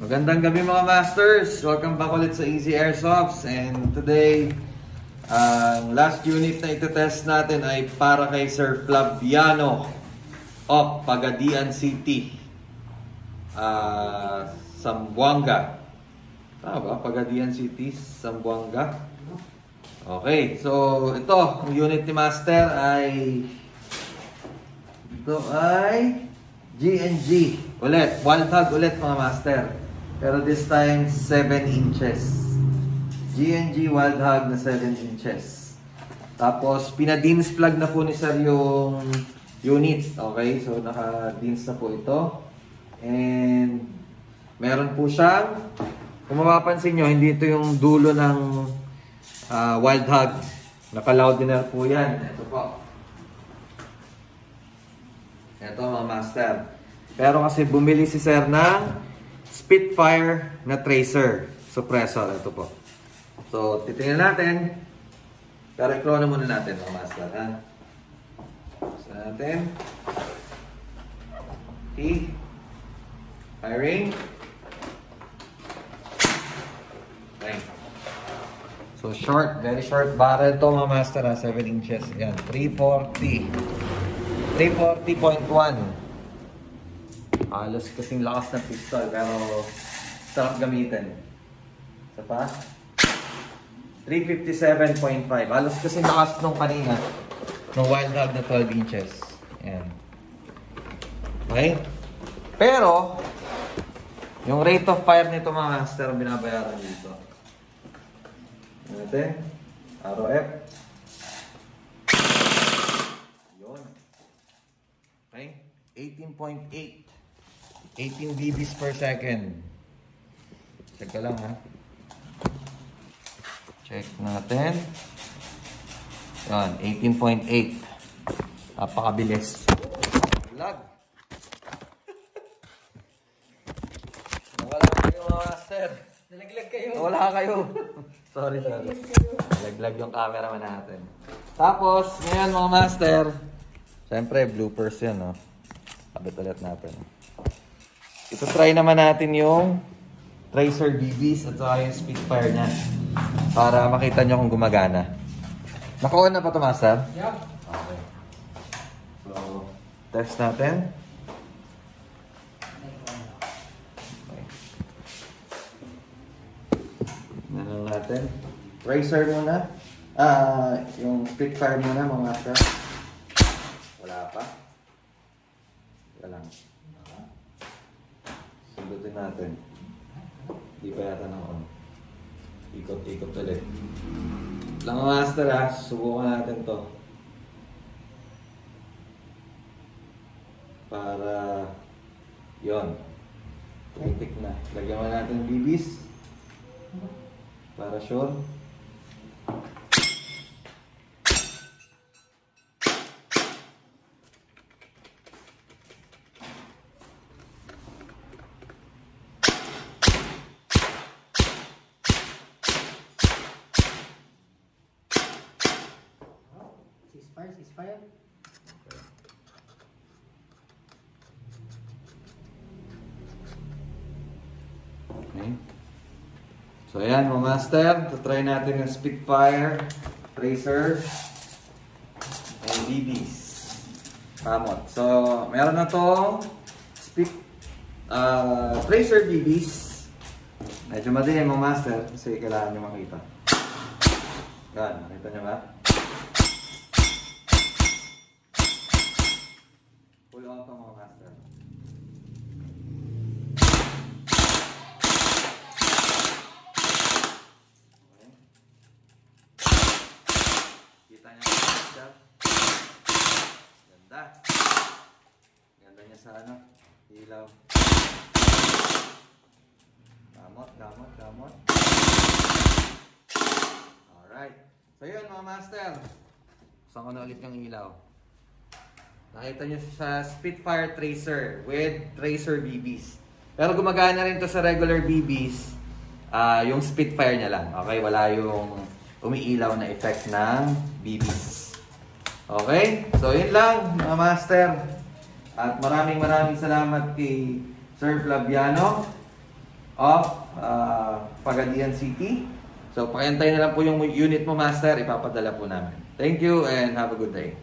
Magandang gabi mga masters! Welcome back ulit sa Easy Airsofts. And today ang last unit na ito-test natin ay para kay Sir Flaviano of Pagadian City uh, Sambuanga Tama ba? Pagadian City, Sambuanga Okay, so ito, ang unit ni Master ay ito ay G&G ulit, wild hog ulit mga Master pero this time, 7 inches. G&G Wild Hog na 7 inches. Tapos, pinadins plug na po ni Sir yung unit. Okay? So, naka-dins na po ito. And, meron po siyang, kung mapapansin nyo, hindi ito yung dulo ng uh, Wild Hog. Naka-loudiner po yan. Ito po. Ito mga master. Pero kasi bumili si Sir ng Spitfire na tracer suppressor. Ito po. So, titingnan natin. I-clone muna natin mga master. Ha? So, natin. T. Firing. Okay. So, short. Very short barrel to mga master. Ha? 7 inches. Yan. 340. 340.1. Halos kasing lakas ng pistol pero sarap gamitin. Isa pa? 357.5. Halos kasing lakas nung kanina. Nung wild hog na 12 inches. Ayan. Okay? Pero, yung rate of fire nito mga master binabayaran dito. Natin. ROF. Yun. Okay? 18.8. 18 dBs per second. Check ka lang ha. Check natin. Yan, 18.8. Napakabilis. Lag. Wala kayo mga master. Nalaglag kayo. Wala kayo. sorry, sorry. Nalaglag yung cameraman natin. Tapos, ngayon mga master. Siyempre, bloopers yan, no? Kabit ulit natin. Ito try naman natin yung Tracer BBs at saka yung Spitfire niya. Para makita nyo kung gumagana. Naka-on na pa ito, Master? Yup. Okay. So, test natin. Okay. Lang natin. Tracer muna. Ah, yung Spitfire muna, mga Master. Wala pa. Wala lang. Sundutin natin. Hindi pa yata na on. Ikot-ikot ulit. Lang master ha, subukan natin to. Para yon Tumitik na. Lagyan mo natin bibis. Para sure. Ceasefire, ceasefire. Okay. So ayan mga master, try natin yung Spitfire, Tracer, and BBs. Pamot. So, meron na to uh, Tracer BBs. Medyo madilim mga master kasi kailangan nyo makita. Yan, nakita nyo ba? Full auto mga master. Okay. Kita niya mga master. Ganda. Ganda niya sa ano, ilaw. Gamot, gamot, gamot. Alright. So yun mga master. Saan ko na ulit yung ilaw. Nakita nyo sa Spitfire Tracer with Tracer BBs. Pero gumagana rin to sa regular BBs. ah yung Spitfire niya lang. Okay? Wala yung umiilaw na effect ng BBs. Okay? So, yun lang, mga master. At maraming maraming salamat kay Sir Flaviano of uh, Pagadian City. So, pakintay na lang po yung unit mo, Master. Ipapadala po namin. Thank you and have a good day.